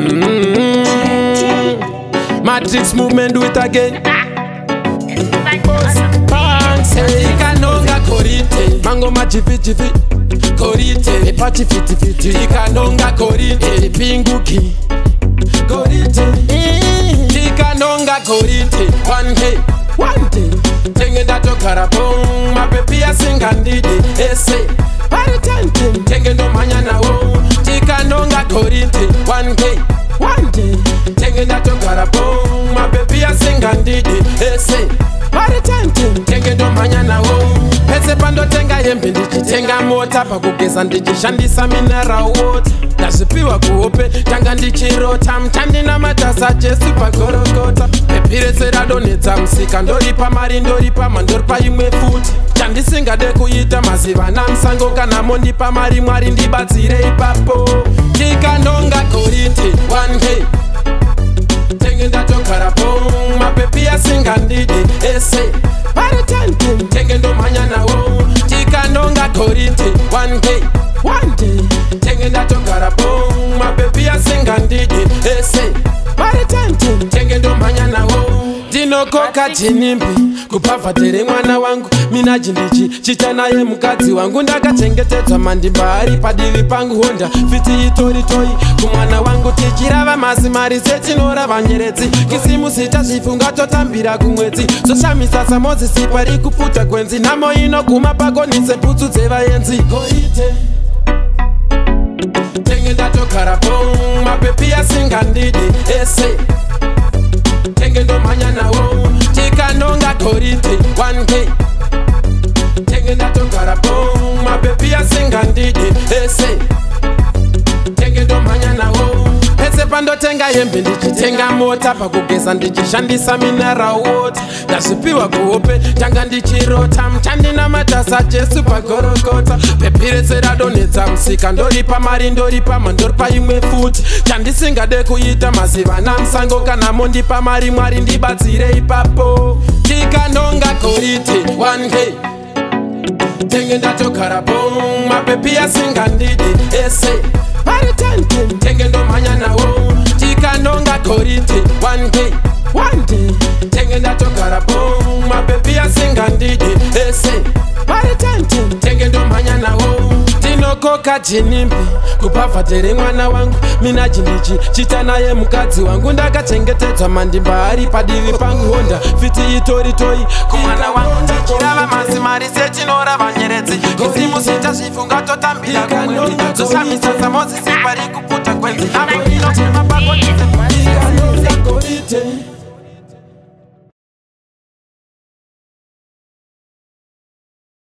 Mm-hmm. Matrix movement do ah. eh, it again. mango majivijivi korite epati fitifiti ikanonga korite epinguki korite ikanonga korite panke wante tenge ndatogara pong mapepi asingandidi ese eh. paritante tenge ndomhanya na pese varitente tenge ndomhanya nawo pese pandotenga yembe ndichitenga mota pakugeza ndichishandisa minarawot ndazvipiwa kuhope tanga ndichirota mchandina matasa jesu pagorogota pepi rese radonhedza musika ndoripa mari ndoripa mandoripa imwe futi chandisingade kuita maziva namusango kana mondipa mari mwari ndibatsire ipapo Corinthians, eh? one day, one day, taking that to ndakati nimbi kupavhatere mwana wangu minaji ndichi chichanaye mukadzi wangu ndakachengetedzwa mandimba ari padivi pangu honda fiti itori toi kumwana wangu tichirava masi mari setinorava nyeredzi kisimusi tazvifunga totambira kumwedzi zoshamisa samozisi pari kupfuta kwenzi nhamo inoguma pagoni sebhutsu dzevaenzi tenge ndatogara po mapepi asingandidi ese tenge ndomhanya nawo ndonga goriti 1k tenge ndatogara bo mapepi asinga ndidi ese hey, pandotenga yembe ndichitenga mota pakugeza ndichishandisa minarawota ndazvipiwa kuhope tanga ndichirota muchandinamata sajesu pagorokota pepirese radonhedza usika ndori pamari ndori pama ndori paimwe futi chandisingade kuita maziva namusango kana mondipa mari mwari ndibatsire ipapo tikanonga goriti 1 k tenge ndatogara bo mapepi asingandidi handi tenge ndatogara bou mapepi asingandidi ese maritanti tenge ndomhanya nawo koka jinimbi kupavhadhere mwana wangu mina jindichi chita naye mukadzi wangu ndakachengetedzwa mandimba ari padivi pangu honda fiti itori toi kumwana wangu ndichirava mazi mari setinorava nyeredzi kusimusita zvifunga totambira kumwei zoshamisa samozisi pari kuputa kwenzi navo inotema pakoi